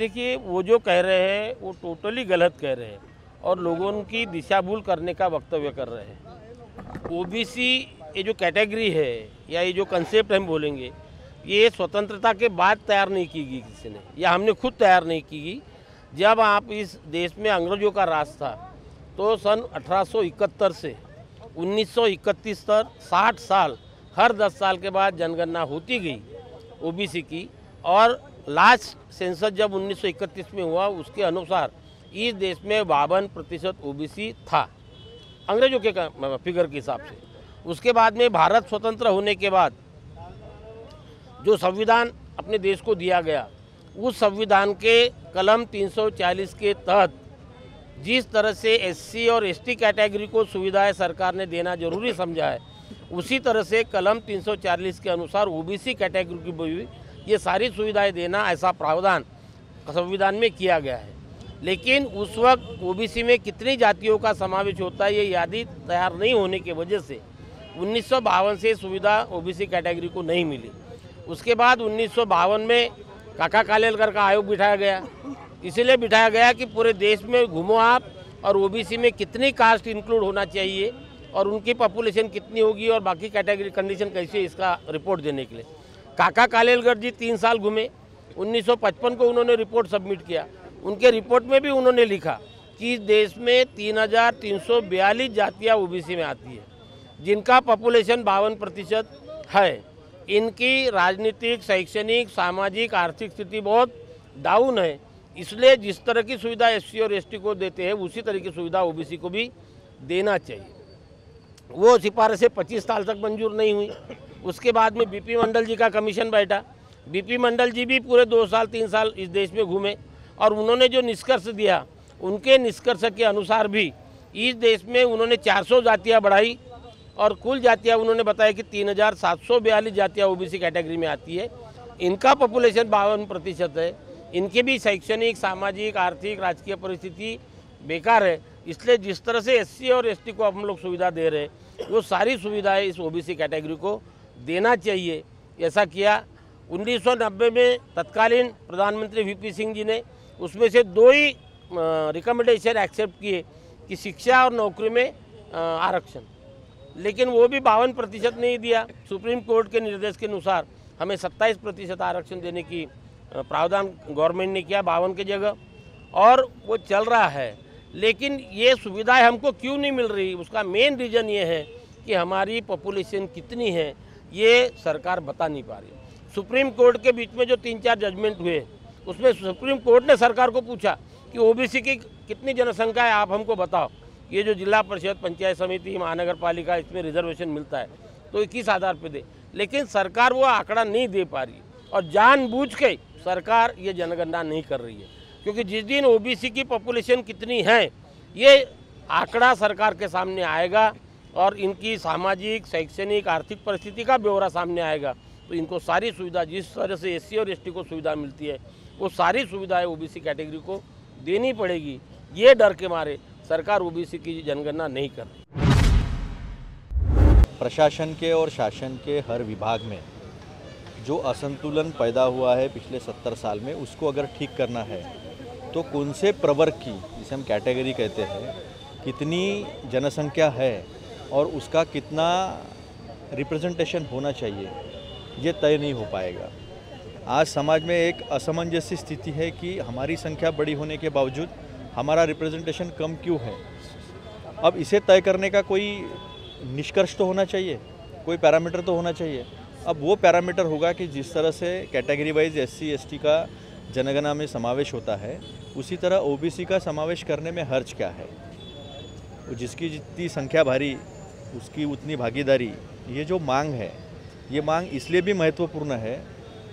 देखिए, वो जो कह रहे हैं, वो टोटली गलत कह रहे हैं और लोगों की दिशा भूल करने का वक्तव्य कर रहे हैं। ओबीसी ये जो कैटेगरी है या ये जो कंसेप्ट हम बोलेंगे, ये स्वतंत्रता के बाद तैयार नहीं की गई किसी ने, या हमने खुद तैयार नहीं की गई। जब आप इस देश में अंग्रेज़ों का राज था तो सन 1871 से 1931 तक 60 साल, हर 10 साल के बाद जनगणना होती गई ओबीसी की और लास्ट सेंसस जब 1931 में हुआ, उसके अनुसार इस देश में बावन प्रतिशत ओबीसी था। अंग्रेज़ों के फिगर के हिसाब से। उसके बाद में भारत स्वतंत्र होने के बाद जो संविधान अपने देश को दिया गया, उस संविधान के कलम 340 के तहत जिस तरह से एससी और एसटी कैटेगरी को सुविधाएँ सरकार ने देना ज़रूरी समझा है, उसी तरह से कलम 340 के अनुसार ओबीसी कैटेगरी की भी ये सारी सुविधाएँ देना ऐसा प्रावधान संविधान में किया गया है। लेकिन उस वक्त ओबीसी में कितनी जातियों का समावेश होता है, ये यादी तैयार नहीं होने की वजह से उन्नीस सौ बावन से सुविधा ओबीसी कैटेगरी को नहीं मिली। उसके बाद उन्नीस सौ बावन में काका कालेलकर का आयोग बिठाया गया। इसीलिए बिठाया गया कि पूरे देश में घूमो आप और ओबीसी में कितनी कास्ट इंक्लूड होना चाहिए और उनकी पॉपुलेशन कितनी होगी और बाकी कैटेगरी कंडीशन कैसी है इसका रिपोर्ट देने के लिए। काका कालेलकर जी तीन साल घूमे। 1955 को उन्होंने रिपोर्ट सबमिट किया। उनके रिपोर्ट में भी उन्होंने लिखा कि देश में तीन हज़ार तीन सौ बयालीस जातियाँ ओबीसी में आती है, जिनका पॉपुलेशन बावन प्रतिशत है। इनकी राजनीतिक, शैक्षणिक, सामाजिक, आर्थिक स्थिति बहुत डाउन है। इसलिए जिस तरह की सुविधा एससी और एसटी को देते हैं, उसी तरह की सुविधा ओबीसी को भी देना चाहिए। वो सिफारिशें पच्चीस साल तक मंजूर नहीं हुई। उसके बाद में बीपी मंडल जी का कमीशन बैठा। बीपी मंडल जी भी पूरे दो साल, तीन साल इस देश में घूमे और उन्होंने जो निष्कर्ष दिया, उनके निष्कर्ष के अनुसार भी इस देश में उन्होंने 400 जातियाँ बढ़ाई और कुल जातियाँ उन्होंने बताया कि तीन हज़ार सात सौ बयालीस जातियाँ ओबीसी कैटेगरी में आती है। इनका पॉपुलेशन बावन प्रतिशत है। इनकी भी शैक्षणिक, सामाजिक, आर्थिक, राजकीय परिस्थिति बेकार है। इसलिए जिस तरह से एससी और एसटी को हम लोग सुविधा दे रहे हैं, वो सारी सुविधाएँ इस ओबीसी कैटेगरी को देना चाहिए। ऐसा किया। 1990 में तत्कालीन प्रधानमंत्री वीपी सिंह जी ने उसमें से दो ही रिकमेंडेशन एक्सेप्ट किए कि शिक्षा और नौकरी में आरक्षण। लेकिन वो भी बावन प्रतिशत नहीं दिया। सुप्रीम कोर्ट के निर्देश के अनुसार हमें सत्ताईस प्रतिशत आरक्षण देने की प्रावधान गवर्नमेंट ने किया बावन की जगह। और वो चल रहा है। लेकिन ये सुविधाएँ हमको क्यों नहीं मिल रही? उसका मेन रीज़न ये है कि हमारी पॉपुलेशन कितनी है? ये सरकार बता नहीं पा रही। सुप्रीम कोर्ट के बीच में जो तीन चार जजमेंट हुए, उसमें सुप्रीम कोर्ट ने सरकार को पूछा कि ओबीसी की कितनी जनसंख्या है, आप हमको बताओ। ये जो जिला परिषद, पंचायत समिति महानगर पालिका इसमें रिजर्वेशन मिलता है तो किस आधार पर दे। लेकिन सरकार वो आंकड़ा नहीं दे पा रही। और जानबूझ के सरकार ये जनगणना नहीं कर रही है। क्योंकि जिस दिन ओबीसी की पॉपुलेशन कितनी है, ये आंकड़ा सरकार के सामने आएगा और इनकी सामाजिक, शैक्षणिक, आर्थिक परिस्थिति का ब्यौरा सामने आएगा। तो इनको सारी सुविधा, जिस तरह से एस और एसटी को सुविधा मिलती है, वो सारी सुविधाएँ ओबीसी कैटेगरी को देनी पड़ेगी। ये डर के मारे सरकार ओबीसी की जनगणना नहीं कर प्रशासन के और शासन के हर विभाग में जो असंतुलन पैदा हुआ है पिछले सत्तर साल में, उसको अगर ठीक करना है तो कौन से प्रवर्ग की, जिसे हम कैटेगरी कहते हैं, कितनी जनसंख्या है और उसका कितना रिप्रेजेंटेशन होना चाहिए, ये तय नहीं हो पाएगा। आज समाज में एक असमंजस्य स्थिति है कि हमारी संख्या बड़ी होने के बावजूद हमारा रिप्रेजेंटेशन कम क्यों है? अब इसे तय करने का कोई निष्कर्ष तो होना चाहिए, कोई पैरामीटर तो होना चाहिए। अब वो पैरामीटर होगा कि जिस तरह से कैटेगरी वाइज एस सी का जनगणना में समावेश होता है, उसी तरह ओबीसी का समावेश करने में हर्ज क्या है? जिसकी जितनी संख्या भारी उसकी उतनी भागीदारी, ये जो मांग है, ये मांग इसलिए भी महत्वपूर्ण है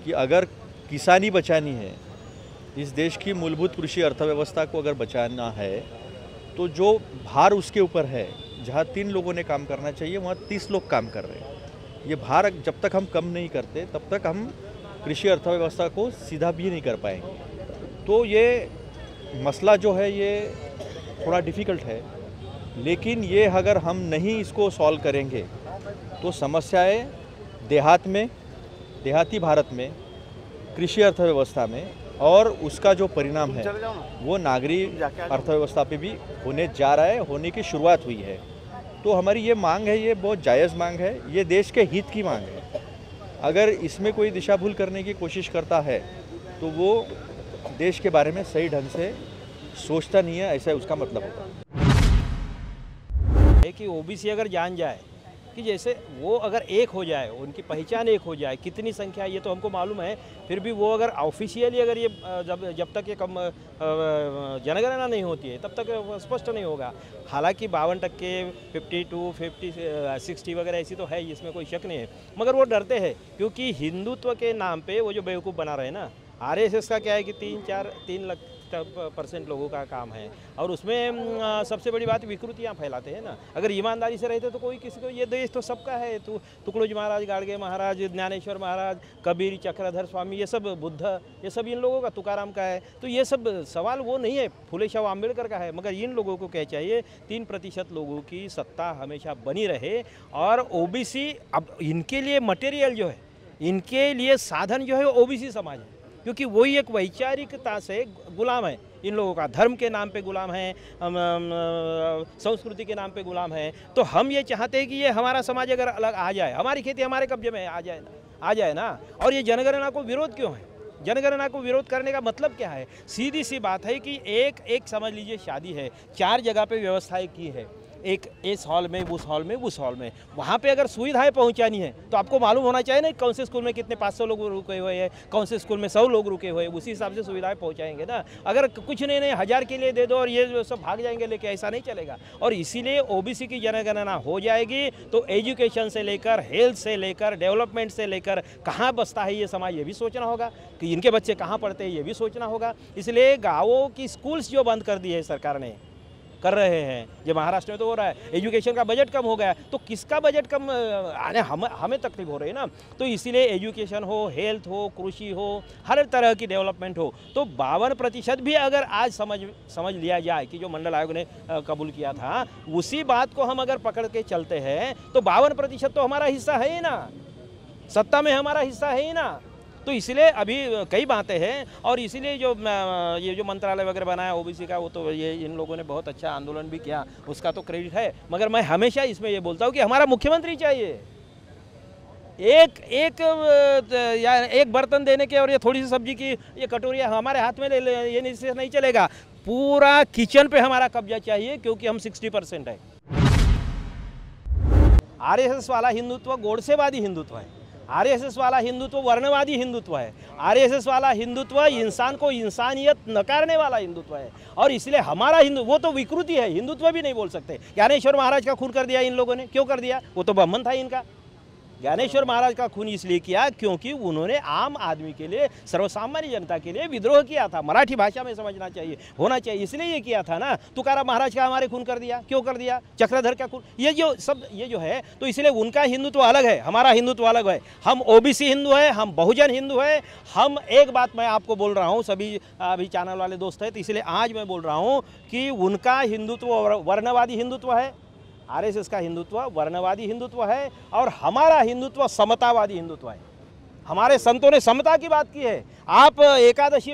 कि अगर किसानी बचानी है, इस देश की मूलभूत कृषि अर्थव्यवस्था को अगर बचाना है तो जो भार उसके ऊपर है, जहाँ तीन लोगों ने काम करना चाहिए, वहाँ तीस लोग काम कर रहे हैं। ये भार जब तक हम कम नहीं करते, तब तक हम कृषि अर्थव्यवस्था को सीधा भी नहीं कर पाएँगे। तो ये मसला जो है, ये थोड़ा डिफ़िकल्ट है। लेकिन ये अगर हम नहीं इसको सॉल्व करेंगे तो समस्याएँ देहात में, देहाती भारत में, कृषि अर्थव्यवस्था में, और उसका जो परिणाम है, वो नागरिक अर्थव्यवस्था पे भी होने जा रहा है, होने की शुरुआत हुई है। तो हमारी ये मांग है, ये बहुत जायज़ मांग है, ये देश के हित की मांग है। अगर इसमें कोई दिशा भूल करने की कोशिश करता है तो वो देश के बारे में सही ढंग से सोचता नहीं है, ऐसा उसका मतलब होता है। कि ओबीसी अगर जान जाए कि जैसे वो अगर एक हो जाए उनकी पहचान एक हो जाए कितनी संख्या है, ये तो हमको मालूम है फिर भी वो अगर ऑफिशियली अगर ये जब जब तक ये कम जनगणना नहीं होती है तब तक स्पष्ट नहीं होगा। हालाँकि बावन टक्के फिफ्टी टू फिफ्टी सिक्सटी वगैरह ऐसी तो है ही, इसमें कोई शक नहीं है। मगर वो डरते हैं क्योंकि हिंदुत्व के नाम पर वो जो बेवकूफ़ बना रहे हैं ना आरएसएस का क्या है कि तीन चार तीन लाख परसेंट लोगों का काम है। और उसमें सबसे बड़ी बात विकृतियाँ फैलाते हैं ना। अगर ईमानदारी से रहते तो कोई किसी को, ये देश तो सबका है। तो तुकड़ोज महाराज, गाड़गे महाराज, ज्ञानेश्वर महाराज, कबीर, चक्रधर स्वामी, ये सब बुद्ध, ये सब इन लोगों का, तुकाराम का है। तो ये सब सवाल वो नहीं है। फुले शाह अंबेडकर का है। मगर इन लोगों को क्या चाहिए, तीन प्रतिशत लोगों की सत्ता हमेशा बनी रहे। और ओबीसी, अब इनके लिए मटेरियल जो है, इनके लिए साधन जो है ओबीसी समाज है। क्योंकि वही एक वैचारिकता से गुलाम है। इन लोगों का धर्म के नाम पे गुलाम है संस्कृति के नाम पे गुलाम है। तो हम ये चाहते हैं कि ये हमारा समाज अगर अलग आ जाए, हमारी खेती हमारे कब्जे में आ जाए ना, आ जाए ना, और ये जनगणना को विरोध क्यों है? जनगणना को विरोध करने का मतलब क्या है? सीधी सी बात है कि एक एक समझ लीजिए शादी है, चार जगह पे व्यवस्थाएँ की है। एक, इस हॉल में, उस हॉल में, उस हॉल में। वहाँ पे अगर सुविधाएँ पहुँचानी है तो आपको मालूम होना चाहिए ना, कौन से स्कूल में कितने 500 लोग रुके हुए हैं, कौन से स्कूल में 100 लोग रुके हुए हैं, उसी हिसाब से सुविधाएँ पहुँचाएँगे ना। अगर कुछ नहीं नहीं, हज़ार के लिए दे दो और ये जो सब भाग जाएँगे लेके, ऐसा नहीं चलेगा। और इसीलिए ओबीसी की जनगणना हो जाएगी तो एजुकेशन से लेकर, हेल्थ से लेकर, डेवलपमेंट से लेकर, कहाँ बसता है ये समाज, ये भी सोचना होगा। कि इनके बच्चे कहाँ पढ़ते हैं, ये भी सोचना होगा। इसलिए गाँवों की स्कूल्स जो बंद कर दी है सरकार ने कर रहे हैं। जो महाराष्ट्र में तो हो रहा है। एजुकेशन का बजट कम हो गया तो किसका बजट कम आने हम, हमें तकलीफ़ हो रही है ना। तो इसीलिए एजुकेशन हो हेल्थ हो, कृषि हो, हर तरह की डेवलपमेंट हो। तो बावन प्रतिशत भी अगर आज समझ समझ लिया जाए कि जो मंडल आयोग ने कबूल किया था, उसी बात को हम अगर पकड़ के चलते हैं तो बावन प्रतिशत तो हमारा हिस्सा है ही ना। सत्ता में हमारा हिस्सा है ही ना। तो इसलिए अभी कई बातें हैं और इसीलिए जो ये जो मंत्रालय वगैरह बनाया, ओबीसी का, वो तो ये, इन लोगों ने बहुत अच्छा आंदोलन भी किया, उसका तो क्रेडिट है। मगर मैं हमेशा इसमें ये बोलता हूँ कि हमारा मुख्यमंत्री चाहिए। एक एक या एक बर्तन देने के और ये थोड़ी सी सब्ज़ी की, ये कटोरिया हमारे हाथ में ले ले, ये से नहीं चलेगा। पूरा किचन पे हमारा कब्जा चाहिए, क्योंकि हम सिक्सटी परसेंट है। आरएसएस वाला हिंदुत्व, गोडसेवादी हिंदुत्व है। आरएसएस वाला हिंदुत्व वर्णवादी हिंदुत्व है। आरएसएस वाला हिंदुत्व इंसान को इंसानियत नकारने वाला हिंदुत्व है। और इसलिए हमारा हिंदू, वो तो विकृति है, हिंदुत्व भी नहीं बोल सकते। ज्ञानेश्वर महाराज का खून कर दिया इन लोगों ने। क्यों कर दिया? वो तो ब्राह्मण था इनका। ज्ञानेश्वर महाराज का खून इसलिए किया क्योंकि उन्होंने आम आदमी के लिए, सर्वसामान्य जनता के लिए विद्रोह किया था। मराठी भाषा में समझना चाहिए, होना चाहिए, इसलिए ये किया था ना। तुकाराम महाराज का हमारे खून कर दिया। क्यों कर दिया? चक्रधर का खून। ये जो सब, ये जो है तो इसलिए उनका हिंदुत्व अलग है, हमारा हिंदुत्व अलग है। हम ओबीसी हिंदू है, हम बहुजन हिंदू है। हम एक बात मैं आपको बोल रहा हूँ, सभी, अभी चैनल वाले दोस्त हैं तो इसलिए आज मैं बोल रहा हूँ कि उनका हिंदुत्व वर्णवादी हिंदुत्व है। आरएसएस का हिंदुत्व वर्णवादी हिंदुत्व है और हमारा हिंदुत्व समतावादी हिंदुत्व है। हमारे संतों ने समता की बात की है। आप एकादशी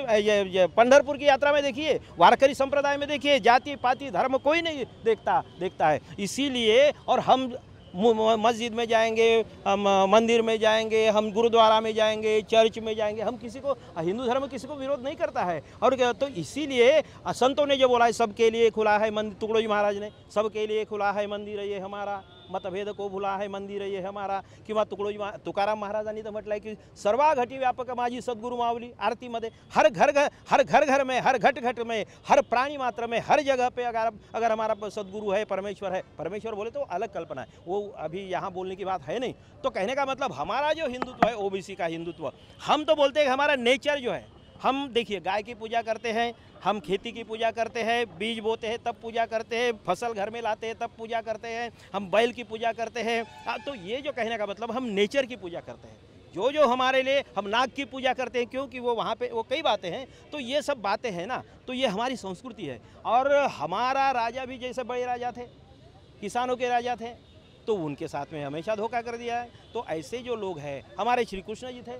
पंढरपुर की यात्रा में देखिए, वारकरी संप्रदाय में देखिए, जाति, पाति, धर्म कोई नहीं देखता देखता है। इसीलिए और हम मस्जिद में जाएँगे, हम, मंदिर में जाएँगे, हम गुरुद्वारा में जाएँगे, चर्च में जाएँगे, हम किसी को, हिंदू धर्म किसी को विरोध नहीं करता है। और क्या- तो इसीलिए संतों ने जो बोला है, सबके लिए खुला है मंदिर तुकड़ोजी महाराज ने, सबके लिए खुला है मंदिर ये हमारा। मतभेद को भुला है, मंदिर ये हमारा। किंवा तुकडोजी महा तुकाराम महाराजांनी तर म्हटलंय की सर्वाघटी व्यापक माझी सद्गुरु माऊली आरतीमध्ये हर घर घर, हर घर घर में, हर घट घट में, हर प्राणी मात्र में, हर जगह पे अगर अगर हमारा सदगुरु है, परमेश्वर है, परमेश्वर बोले तो अलग कल्पना है। वो अभी यहाँ बोलने की बात है नहीं। तो कहने का मतलब हमारा जो हिंदुत्व है, ओबीसी का हिंदुत्व, हम तो बोलते हैं हमारा नेचर जो है हम देखिए गाय की पूजा करते हैं हम खेती की पूजा करते हैं बीज बोते हैं तब पूजा करते हैं फ़सल घर में लाते हैं तब पूजा करते हैं हम बैल की पूजा करते हैं। हाँ, तो ये जो कहने का मतलब हम नेचर की पूजा करते हैं। जो जो हमारे लिए हम नाग की पूजा करते हैं क्योंकि वो वहाँ पे वो कई बातें हैं तो ये सब बातें हैं ना तो ये हमारी संस्कृति है। और हमारा राजा भी जैसे बड़े राजा थे किसानों के राजा थे तो उनके साथ में हमेशा धोखा कर दिया है। तो ऐसे जो लोग हैं हमारे श्री कृष्ण जी थे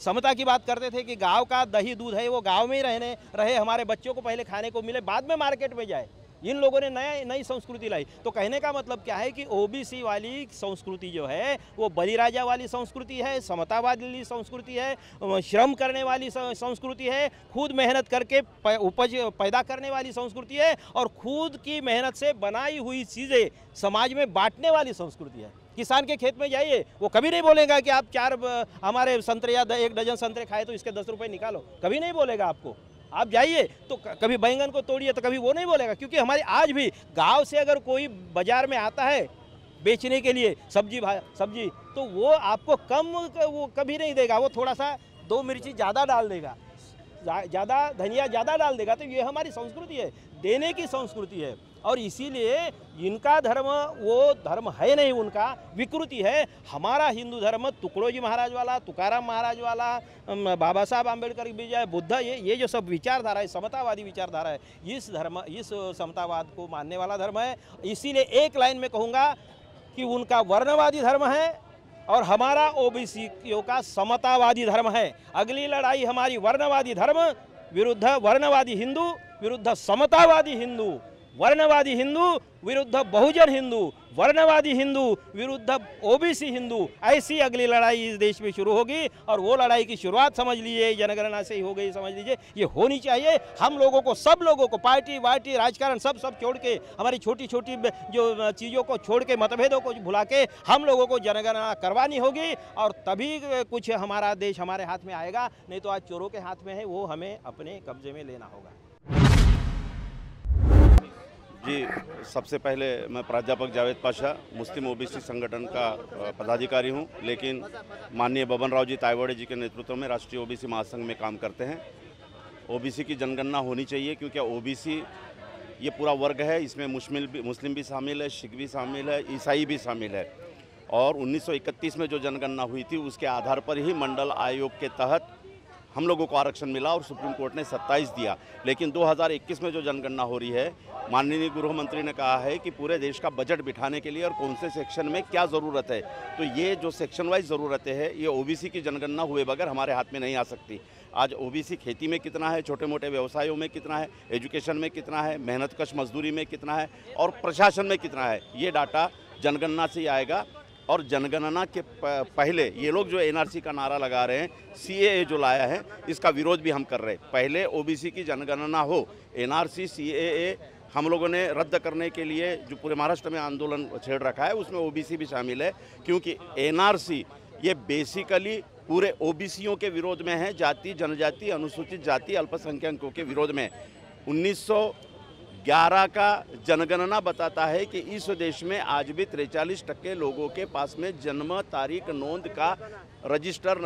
समता की बात करते थे कि गाँव का दही दूध है, वो गाँव में ही रहने, रहे, हमारे बच्चों को पहले खाने को मिले, बाद में मार्केट में जाए। इन लोगों ने नया, नई संस्कृति लाई। तो कहने का मतलब क्या है कि ओबीसी वाली संस्कृति जो है, वो बलिराजा वाली संस्कृति है समता वाली संस्कृति है श्रम करने वाली संस्कृति है, खुद मेहनत करके उपज पैदा करने वाली संस्कृति है और खुद की मेहनत से बनाई हुई चीज़ें समाज में बांटने वाली संस्कृति है। किसान के खेत में जाइए, वो कभी नहीं बोलेगा कि आप चार हमारे संतरे या एक डजन संतरे खाए तो इसके दस रुपए निकालो। कभी नहीं बोलेगा आपको। आप जाइए तो कभी बैंगन को तोड़िए तो कभी वो नहीं बोलेगा, क्योंकि हमारे आज भी गाँव से अगर कोई बाज़ार में आता है बेचने के लिए सब्ज़ी सब्ज़ी तो वो आपको कम वो कभी नहीं देगा, वो थोड़ा सा दो मिर्ची ज़्यादा डाल देगा। ज़्यादा धनिया ज़्यादा डाल देगा तो ये हमारी संस्कृति है, देने की संस्कृति है। और इसीलिए इनका धर्म, वो धर्म है नहीं उनका, विकृति है। हमारा हिंदू धर्म, तुकडोजी महाराज वाला, तुकाराम महाराज वाला बाबा साहब आम्बेडकर की विजय, बुद्ध, ये ये जो सब विचारधारा है, समतावादी विचारधारा है, इस धर्म, इस समतावाद को मानने वाला धर्म है। इसीलिए एक लाइन में कहूँगा कि उनका वर्णवादी धर्म है और हमारा ओबीसीओ का समतावादी धर्म है। अगली लड़ाई हमारी वर्णवादी धर्म, विरुद्ध वर्णवादी हिंदू, विरुद्ध समतावादी हिंदू। वर्णवादी हिंदू विरुद्ध बहुजन हिंदू, वर्णवादी हिंदू विरुद्ध ओबीसी हिंदू। ऐसी अगली लड़ाई इस देश में शुरू होगी और वो लड़ाई की शुरुआत समझ लीजिए, जनगणना से ही हो गई, समझ लीजिए। ये होनी चाहिए। हम लोगों को, सब लोगों को, पार्टी, वार्टी, राजकारण, सब सब छोड़ के, हमारी छोटी छोटी जो चीज़ों को छोड़ के, मतभेदों को भुला के, हम लोगों को जनगणना करवानी होगी और तभी कुछ हमारा देश हमारे हाथ में आएगा। नहीं तो आज चोरों के हाथ में है, वो हमें अपने कब्जे में लेना होगा। जी, सबसे पहले मैं प्राध्यापक जावेद पाशा, मुस्लिम ओबीसी संगठन का पदाधिकारी हूँ, लेकिन माननीय बबन राव जी तायवाड़े जी के नेतृत्व में राष्ट्रीय ओबीसी महासंघ में काम करते हैं। ओबीसी की जनगणना होनी चाहिए, क्योंकि ओबीसी ये पूरा वर्ग है, इसमें मुस्लिम भी मुस्लिम भी शामिल है, सिख भी शामिल है, ईसाई भी शामिल है। और 1931 में जो जनगणना हुई थी, उसके आधार पर ही मंडल आयोग के तहत हम लोगों को आरक्षण मिला और सुप्रीम कोर्ट ने 27 दिया। लेकिन 2021 में जो जनगणना हो रही है, माननीय गृह मंत्री ने कहा है कि पूरे देश का बजट बिठाने के लिए और कौन से सेक्शन में क्या ज़रूरत है। तो ये जो सेक्शन वाइज ज़रूरतें हैं, ये ओबीसी की जनगणना हुए बगैर हमारे हाथ में नहीं आ सकती। आज ओबीसी खेती में कितना है छोटे मोटे व्यवसायों में कितना है, एजुकेशन में कितना है मेहनत कश मजदूरी में कितना है और प्रशासन में कितना है, ये डाटा जनगणना से ही आएगा। और जनगणना के पहले, ये लोग जो एनआरसी का नारा लगा रहे हैं सीएए जो लाया है, इसका विरोध भी हम कर रहे हैं। पहले ओबीसी की जनगणना हो एनआरसी सीएए हम लोगों ने रद्द करने के लिए जो पूरे महाराष्ट्र में आंदोलन छेड़ रखा है, उसमें ओबीसी भी शामिल है, क्योंकि एनआरसी ये बेसिकली पूरे ओबीसीयों के विरोध में है, जाति, जनजाति, अनुसूचित जाति, अल्पसंख्यकों के विरोध में उन्नीस 11 का जनगणना बताता है कि इस देश में आज भी त्रेचालीस टक्के लोगों के पास में जन्म, तारीख, नोंद का रजिस्टर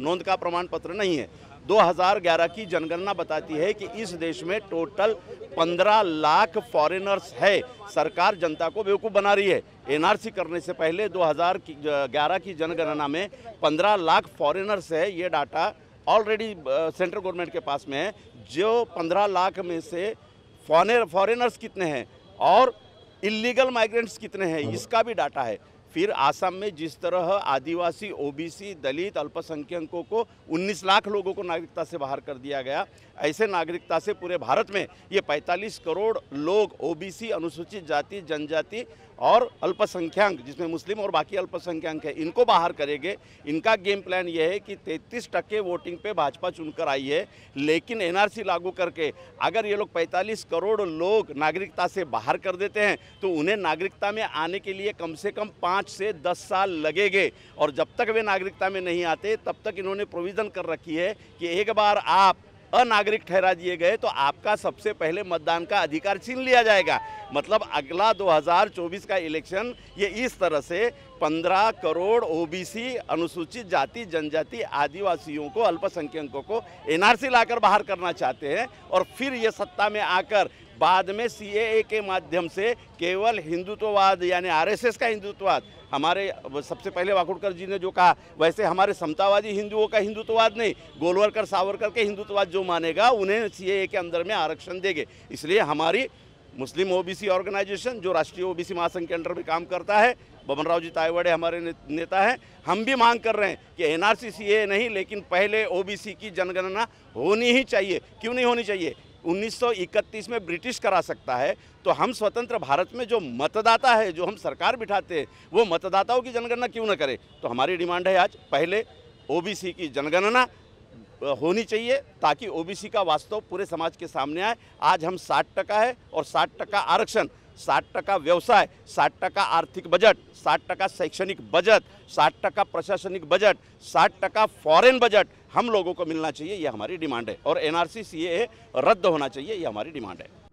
नोंद का प्रमाण पत्र नहीं है। 2011 की जनगणना बताती है कि इस देश में टोटल 15 लाख फॉरेनर्स है। सरकार जनता को बेवकूफ़ बना रही है। एनआरसी करने से पहले 2011 की जनगणना में 15 लाख फॉरेनर्स है। ये डाटा ऑलरेडी सेंट्रल गवर्नमेंट के पास में है। जो 15 लाख में से फॉरेनर फॉरेनर्स कितने हैं? और इलीगल माइग्रेंट्स कितने हैं? इसका भी डाटा है। फिर आसाम में जिस तरह आदिवासी ओबीसी दलित अल्पसंख्यकों को 19 लाख लोगों को नागरिकता से बाहर कर दिया गया। ऐसे नागरिकता से पूरे भारत में ये 45 करोड़ लोग ओबीसी अनुसूचित जाति जनजाति और अल्पसंख्यक, जिसमें मुस्लिम और बाकी अल्पसंख्यक है, इनको बाहर करेंगे। इनका गेम प्लान ये है कि 33 टक्के वोटिंग पे भाजपा चुनकर आई है, लेकिन एनआरसी लागू करके अगर ये लोग 45 करोड़ लोग नागरिकता से बाहर कर देते हैं तो उन्हें नागरिकता में आने के लिए कम से कम पाँच से दस साल लगेंगे। और जब तक वे नागरिकता में नहीं आते, तब तक इन्होंने प्रोविज़न कर रखी है कि एक बार आप अनागरिक ठहरा दिए गए तो आपका सबसे पहले मतदान का अधिकार छीन लिया जाएगा। मतलब अगला 2024 का इलेक्शन, ये इस तरह से 15 करोड़ ओबीसी अनुसूचित जाति, जनजाति, आदिवासियों को, अल्पसंख्यकों को एनआरसी लाकर बाहर करना चाहते हैं और फिर ये सत्ता में आकर बाद में सीएए के माध्यम से केवल हिंदुत्ववाद, यानी आरएसएस का हिंदुत्ववाद, हमारे सबसे पहले वाकुड़कर जी ने जो कहा, वैसे हमारे समतावादी हिंदुओं का हिंदुत्ववाद नहीं, गोलवरकर, सावरकर के हिंदुत्ववाद जो मानेगा, उन्हें सीएए के अंदर में आरक्षण देंगे। इसलिए हमारी मुस्लिम ओबीसी ऑर्गेनाइजेशन, जो राष्ट्रीय ओबीसी महासंघ के अंडर में काम करता है बबन राव जी तायवाड़े हमारे नेता हैं, हम भी मांग कर रहे हैं कि एनआरसी सीए नहीं, लेकिन पहले ओबीसी की जनगणना होनी ही चाहिए। क्यों नहीं होनी चाहिए? 1931 में ब्रिटिश करा सकता है तो हम स्वतंत्र भारत में जो मतदाता है, जो हम सरकार बिठाते हैं, वो मतदाताओं की जनगणना क्यों ना करें? तो हमारी डिमांड है आज, पहले ओबीसी की जनगणना होनी चाहिए, ताकि ओबीसी का वास्तव पूरे समाज के सामने आए। आज हम 60 टका है और 60 टका आरक्षण 60 टका व्यवसाय 60 टका आर्थिक बजट 60 टका शैक्षणिक बजट 60 टका प्रशासनिक बजट 60 टका फॉरेन बजट हम लोगों को मिलना चाहिए, ये हमारी डिमांड है। और एनआरसी, सीए रद्द होना चाहिए, ये हमारी डिमांड है।